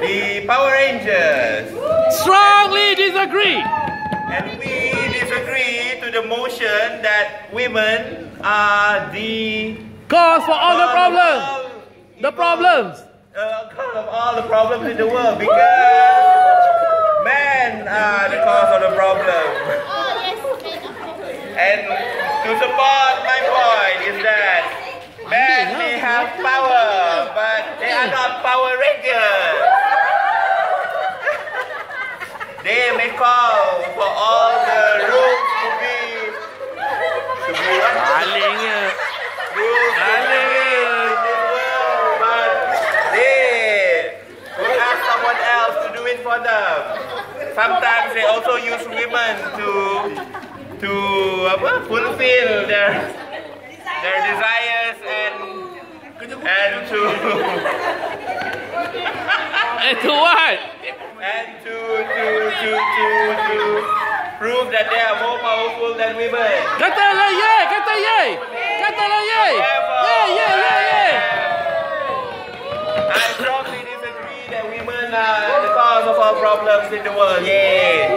the Power Rangers. Strongly disagree. And we disagree to the motion that women are the Cause for all the problems. The problems. Uh, cause of all the problems in the world because men are the cause of the problem. And to support my point is that men may have power, but they are not Power Rangers. They may call for all the rules to be to be eh. rules be in this world, but they will ask someone else to do it for them. Sometimes they also use women to to apa, fulfill their their desires and and to And to what? and to to to to to prove that they are more powerful than women. Katalah ye, kata ye. Katalah ye. Ye, ye, ye, ye. I strongly disagree that women are the cause of all problems in the world. Yay!